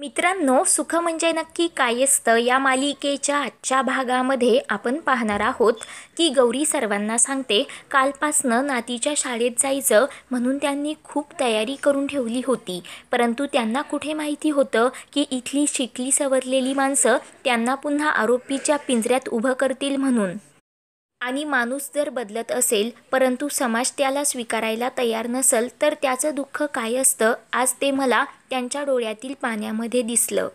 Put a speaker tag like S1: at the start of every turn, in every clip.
S1: मित्रांनो सुख म्हणजे नक्की काय असतं? या मालिकेच्या आजच्या भागामध्ये आपण पाहणार आहोत की गौरी सर्वांना सांगते कालपासनं नातीच्या शाळेत जायचं म्हणून त्यांनी खूप तयारी करून ठेवली होती. परंतु त्यांना कुठे माहिती होतं की इथली शिकली सवरलेली माणसं त्यांना पुन्हा आरोपीच्या पिंजऱ्यात उभं करतील म्हणून? आणि माणूस जर बदलत असेल परंतु समाज त्याला स्वीकारायला तयार नसेल तर त्याचं दुःख काय असतं आज ते मला त्यांच्या डोळ्यातील पाण्यामध्ये दिसलं.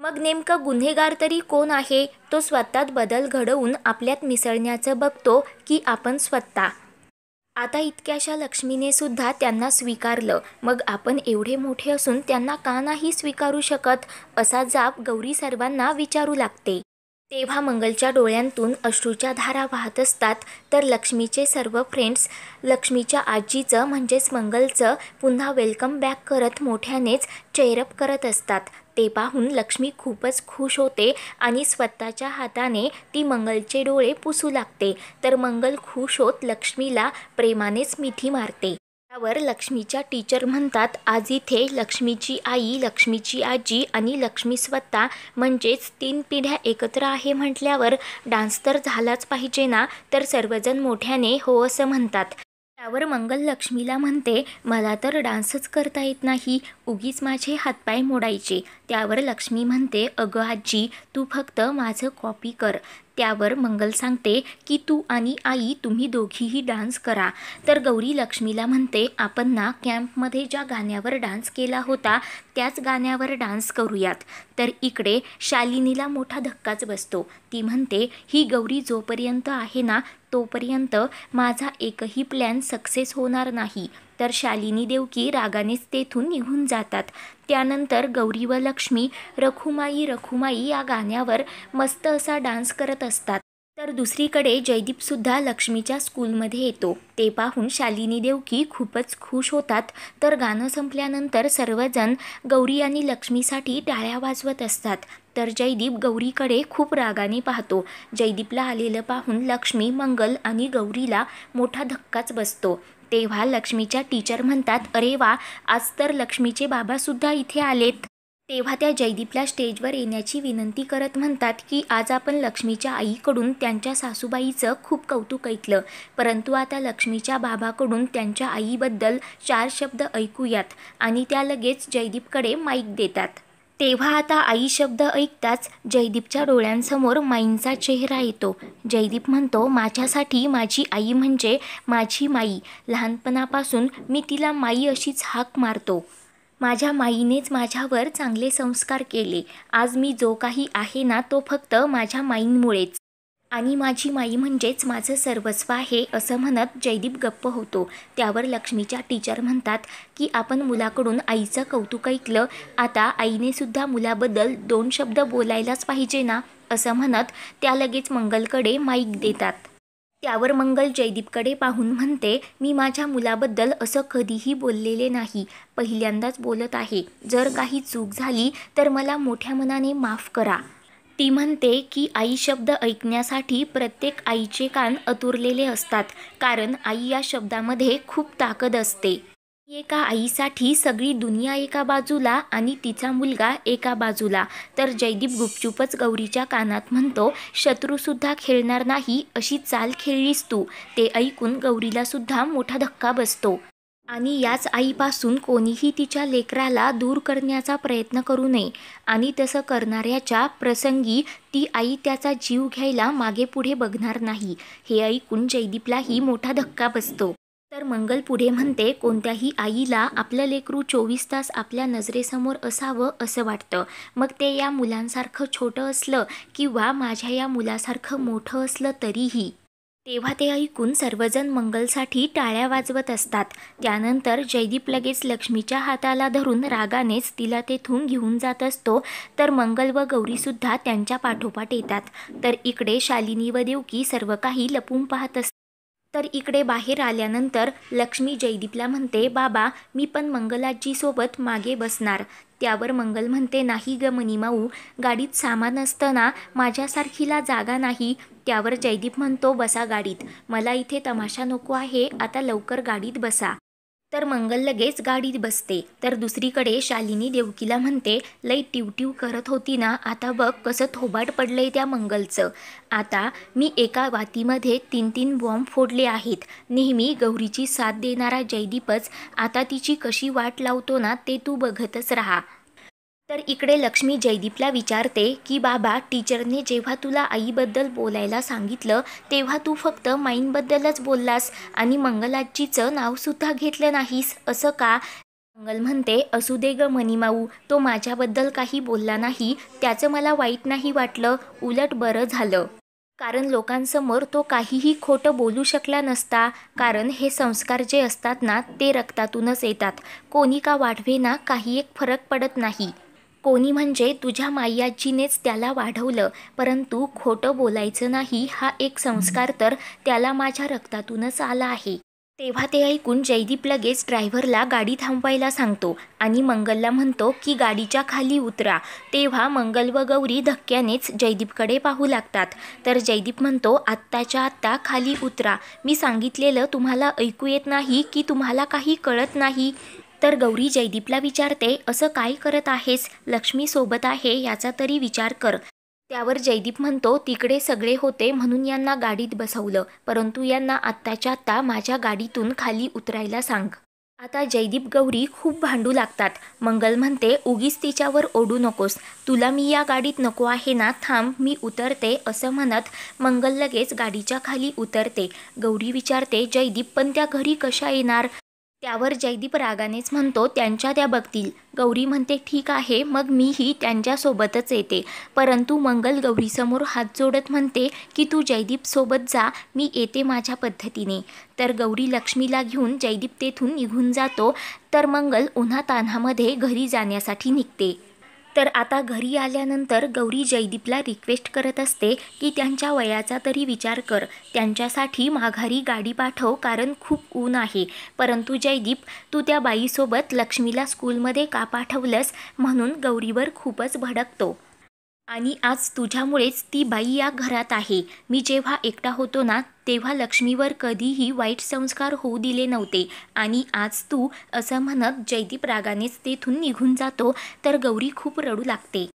S1: मग नेमकं गुन्हेगार तरी कोण आहे? तो स्वतःत बदल घडवून आपल्यात मिसळण्याचं बघतो की आपण स्वतः. आता इतक्याशा लक्ष्मीने सुद्धा त्यांना स्वीकारलं. मग आपण एवढे मोठे असून त्यांना का नाही स्वीकारू शकत? असा जाप गौरी सर्वांना विचारू लागते. तेव्हा मंगलच्या डोळ्यांतून अश्रूच्या धारा वाहत असतात तर लक्ष्मीचे सर्व फ्रेंड्स लक्ष्मीच्या आजीचं म्हणजेच मंगलचं पुन्हा वेलकम बॅक करत मोठ्यानेच चेअरअप करत असतात. ते पाहून लक्ष्मी खूपच खुश होते आणि स्वतःच्या हाताने ती मंगलचे डोळे पुसू लागते. तर मंगल खुश होत लक्ष्मीला प्रेमानेच मिठी मारते. त्यावर लक्ष्मीच्या टीचर म्हणतात आज इथे लक्ष्मीची आई लक्ष्मीची आजी आणि लक्ष्मी स्वतः म्हणजेच तीन पिढ्या एकत्र आहे म्हटल्यावर डान्स तर झालाच पाहिजे ना? तर सर्वजण मोठ्याने हो असं म्हणतात. त्यावर मंगल लक्ष्मीला म्हणते मला तर डान्सच करता येत नाही. उगीच माझे हातपाय मोडायचे. त्यावर लक्ष्मी म्हणते अगं आजी तू फक्त माझं कॉपी कर. त्यावर मंगल सांगते की तू आणि आई तुम्ही दोघीही डान्स करा. तर गौरी लक्ष्मीला म्हणते आपण ना कॅम्पमध्ये ज्या गाण्यावर डान्स केला होता त्याच गाण्यावर डान्स करूयात. तर इकडे शालिनीला मोठा धक्काच बसतो. ती म्हणते ही गौरी जोपर्यंत आहे ना तोपर्यंत माझा एकही प्लॅन सक्सेस होणार नाही. तर शालिनी देवकी रागानेच तेथून निघून जातात. त्यानंतर गौरी व लक्ष्मी रखुमाई रखुमाई या गाण्यावर मस्त असा डान्स करत असतात. तर दुसरीकडे जयदीपसुद्धा लक्ष्मीच्या स्कूलमध्ये येतो. ते पाहून शालिनी देवकी खूपच खुश होतात. तर गाणं संपल्यानंतर सर्वजण गौरी आणि लक्ष्मीसाठी टाळ्या वाजवत असतात. तर जयदीप गौरीकडे खूप रागाने पाहतो. जयदीपला आलेलं पाहून लक्ष्मी मंगल आणि गौरीला मोठा धक्काच बसतो. तेव्हा लक्ष्मीच्या टीचर म्हणतात अरे वा आज तर लक्ष्मीचे बाबासुद्धा इथे आलेत. तेव्हा त्या जयदीपला स्टेजवर येण्याची विनंती करत म्हणतात की आज आपण लक्ष्मीच्या आईकडून त्यांच्या सासूबाईचं खूप कौतुक ऐकलं. परंतु आता लक्ष्मीच्या बाबाकडून त्यांच्या आईबद्दल चार शब्द ऐकूयात. आणि त्या लगेच जयदीपकडे माईक देतात. तेव्हा आता आई शब्द ऐकताच जयदीपच्या डोळ्यांसमोर माईंचा चेहरा येतो. जयदीप म्हणतो माझ्यासाठी माझी आई म्हणजे माझी माई. लहानपणापासून मी तिला माई अशीच हाक मारतो. माझ्या माईनेच माझ्यावर चांगले संस्कार केले. आज मी जो काही आहे ना तो फक्त माझ्या माईंमुळेच. आणि माझी माई म्हणजेच माझं सर्वस्व आहे असं म्हणत जयदीप गप्प होतो. त्यावर लक्ष्मीच्या टीचर म्हणतात की आपण मुलाकडून आईचं कौतुक ऐकलं. आता आईने सुद्धा मुलाबद्दल दोन शब्द बोलायलाच पाहिजे ना? असं म्हणत त्या लगेच मंगलकडे माईक देतात. त्यावर मंगल जयदीपकडे पाहून म्हणते मी माझ्या मुलाबद्दल असं कधीही बोललेले नाही. पहिल्यांदाच बोलत आहे. जर काही चूक झाली तर मला मोठ्या मनाने माफ करा. ती म्हणते की आई शब्द ऐकण्यासाठी प्रत्येक आईचे कान अतुरलेले असतात कारण आई या शब्दामध्ये खूप ताकद असते. एका आईसाठी सगळी दुनिया एका बाजूला आणि तिचा मुलगा एका बाजूला. तर जयदीप गुपचूपच गौरीच्या कानात म्हणतो शत्रूसुद्धा खेळणार नाही अशी चाल खेळलीस तू. ते ऐकून गौरीलासुद्धा मोठा धक्का बसतो. आणि याच आईपासून कोणीही तिच्या लेकराला दूर करण्याचा प्रयत्न करू नये. आणि तसं करणाऱ्याच्या प्रसंगी ती आई त्याचा जीव घ्यायला मागे पुढे बघणार नाही. हे ऐकून जयदीपलाही मोठा धक्का बसतो. तर मंगल पुढे म्हणते कोणत्याही आईला आपलं लेकरू चोवीस तास आपल्या नजरेसमोर असावं असं वाटतं. मग ते या मुलांसारखं छोटं असलं किंवा माझ्या या मुलासारखं मोठं असलं तरीही तेव्हा ते ऐकून सर्वजण मंगलसाठी टाळ्या वाजवत असतात. त्यानंतर जयदीप लगेच लक्ष्मीच्या हाताला धरून रागानेच तिला तेथून घेऊन जात असतो. तर मंगल व गौरीसुद्धा त्यांच्या पाठोपाठ येतात. तर इकडे शालिनी व देवकी सर्व काही लपून पाहत असतात. तर इकडे बाहेर आल्यानंतर लक्ष्मी जयदीपला म्हणते बाबा मी पण मंगलाजीसोबत मागे बसणार. त्यावर मंगल म्हणते नाही ग मनीमाऊ गाडीत सामान असताना माझ्यासारखीला जागा नाही. त्यावर जयदीप म्हणतो बसा गाडीत मला इथे तमाशा नको आहे आता लवकर गाडीत बसा. तर मंगल लगेच गाडीत बसते. तर दुसरीकडे शालिनी देवकीला म्हणते लई टिवटिव करत होती ना आता बघ कसं थोबाट पडलंय त्या मंगलचं. आता मी एका वातीमध्ये तीन तीन बॉम्ब फोडले आहेत. नेहमी गौरीची साथ देणारा जयदीपच आता तिची कशी वाट लावतो ना ते तू बघतच राहा. तर इकडे लक्ष्मी जयदीपला विचारते की बाबा टीचरने जेव्हा तुला आईबद्दल बोलायला सांगितलं तेव्हा तू फक्त माईंबद्दलच बोललास आणि मंगलाजीचं नावसुद्धा घेतलं नाहीस असं का? मंगल म्हणते असू दे ग मनीमाऊ तो माझ्याबद्दल काही बोलला नाही त्याचं मला वाईट नाही वाटलं उलट बरं झालं. कारण लोकांसमोर तो काहीही खोटं बोलू शकला नसता कारण हे संस्कार जे असतात ना ते रक्तातूनच येतात. कोणी का वाढवे ना काही एक फरक पडत नाही. कोणी म्हणजे तुझ्या माईआजीनेच त्याला वाढवलं. परंतु खोटं बोलायचं नाही हा एक संस्कार तर त्याला माझ्या रक्तातूनच आला आहे. तेव्हा ते ऐकून जयदीप लगेच ड्रायव्हरला गाडी थांबवायला सांगतो आणि मंगलला म्हणतो की गाडीच्या खाली उतरा. तेव्हा मंगल व गौरी धक्क्यानेच जयदीपकडे पाहू लागतात. तर जयदीप म्हणतो आत्ताच्या आत्ता खाली उतरा. मी सांगितलेलं तुम्हाला ऐकू येत नाही की तुम्हाला काही कळत नाही. तर गौरी जयदीपला विचारते असं काय करत आहेस? लक्ष्मी सोबत आहे याचा तरी विचार कर. त्यावर जयदीप म्हणतो तिकडे सगळे होते म्हणून यांना गाडीत बसवलं परंतु यांना आत्ताच्या आत्ता माझ्या गाडीतून खाली उतरायला सांग. आता जयदीप गौरी खूप भांडू लागतात. मंगल म्हणते उगीच तिच्यावर ओढू नकोस. तुला मी या गाडीत नको आहे ना थांब मी उतरते असं म्हणत मंगल लगेच गाडीच्या खाली उतरते. गौरी विचारते जयदीप पण त्या घरी कशा येणार? त्यावर जयदीप रागानेच म्हणतो त्यांच्या त्या बघतील. गौरी म्हणते ठीक आहे मग मीही त्यांच्यासोबतच येते. परंतु मंगल गौरीसमोर हात जोडत म्हणते की तू जयदीपसोबत जा मी येते माझ्या पद्धतीने तर गौरी लक्ष्मीला घेऊन जयदीप तेथून निघून जातो. तर मंगल उन्हा तान्हामध्ये घरी जाण्यासाठी निघते. तर आता घरी आल्यानंतर गौरी जयदीपला रिक्वेस्ट करत असते की त्यांच्या वयाचा तरी विचार कर. त्यांच्यासाठी माघारी गाडी पाठव कारण खूप ऊन आहे. परंतु जयदीप तू त्या बाईसोबत लक्ष्मीला स्कूलमध्ये का पाठवलंस? म्हणून गौरीवर खूपच भडकतो. आणि आज तुझ्यामुळेच ती बाई या घरात आहे. मी जेव्हा एकटा होतो ना तेव्हा लक्ष्मीवर कधीही वाईट संस्कार होऊ दिले नव्हते. आणि आज तू असं म्हणत जयदीप रागानेच तेथून निघून जातो तर गौरी खूप रडू लागते.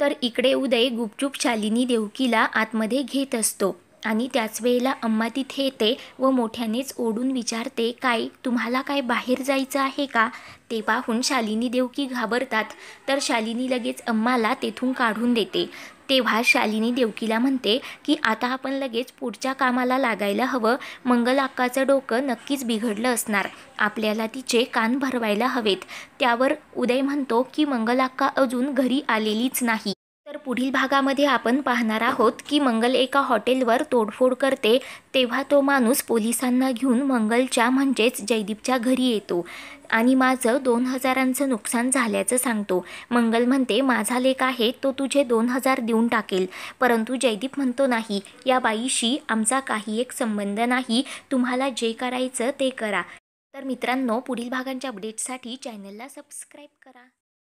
S1: तर इकडे उदय गुपचूप शालिनी देवकीला आतमध्ये घेत असतो. आणि त्याच वेळेला अम्मा तिथे येते व मोठ्यानेच ओढून विचारते काय तुम्हाला काय बाहेर जायचं आहे का? ते पाहून शालिनी देवकी घाबरतात. तर शालिनी लगेच अम्माला तेथून काढून देते. तेव्हा शालिनी देवकीला म्हणते की आता आपण लगेच पुढच्या कामाला लागायला हवं. मंगल अक्काचं डोकं नक्कीच बिघडलं असणार. आपल्याला तिचे कान भरवायला हवेत. त्यावर उदय म्हणतो की मंगल अक्का अजून घरी आलेलीच नाही. तर पुढील भागामध्ये आपण पाहणार आहोत की मंगल एका हॉटेलवर तोडफोड करते तेव्हा तो माणूस पोलिसांना घेऊन मंगलच्या म्हणजेच जयदीपच्या घरी येतो आणि माझं दोन हजारांचं नुकसान झाल्याचं सांगतो. मंगल म्हणते माझा लेख आहे तो तुझे दोन हजार देऊन टाकेल. परंतु जयदीप म्हणतो नाही या बाईशी आमचा काही एक संबंध नाही तुम्हाला जे करायचं ते करा. तर मित्रांनो पुढील भागांच्या अपडेटसाठी चॅनलला सबस्क्राईब करा.